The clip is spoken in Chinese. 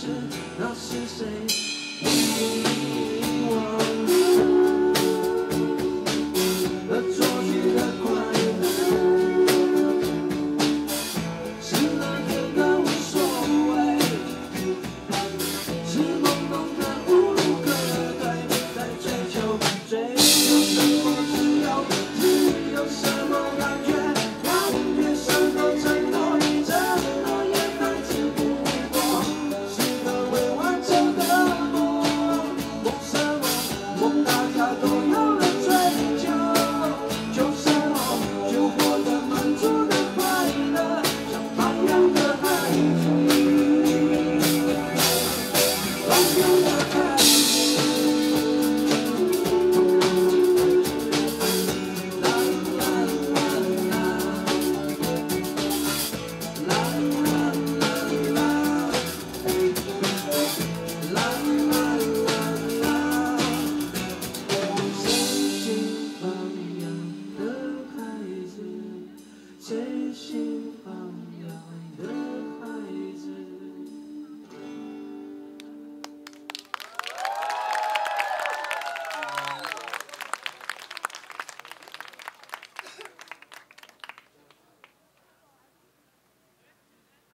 是那是谁？